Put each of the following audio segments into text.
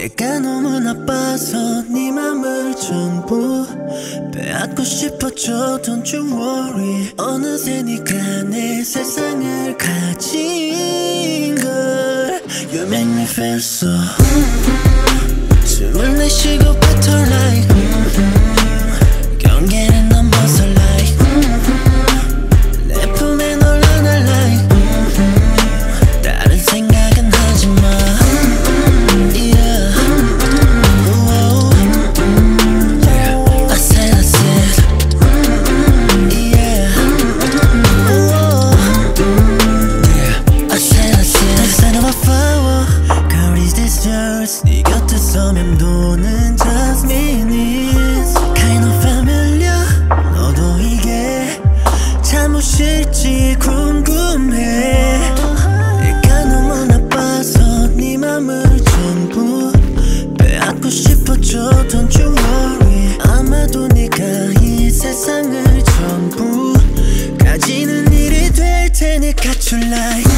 내가 너무 나빠서 네 맘을 전부 빼앗고 싶었죠 Don't you worry. 어느새 네가 내 세상을 가진 걸. You make me feel so. 숨을 내쉬고 뱉어 Tonight. like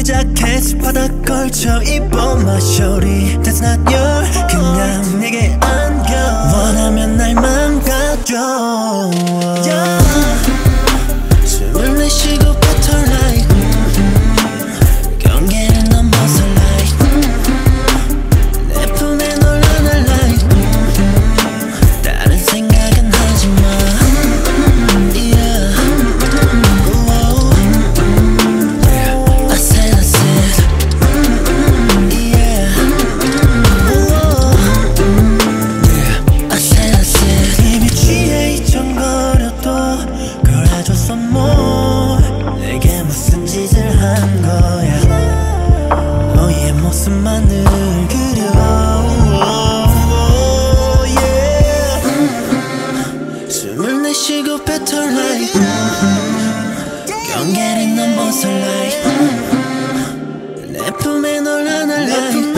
내 자켓 바닥 걸쳐 입어 마셔리. That's not your 그냥 내게 안 getting numb on sunlight 내 품에 널 안을 내 품에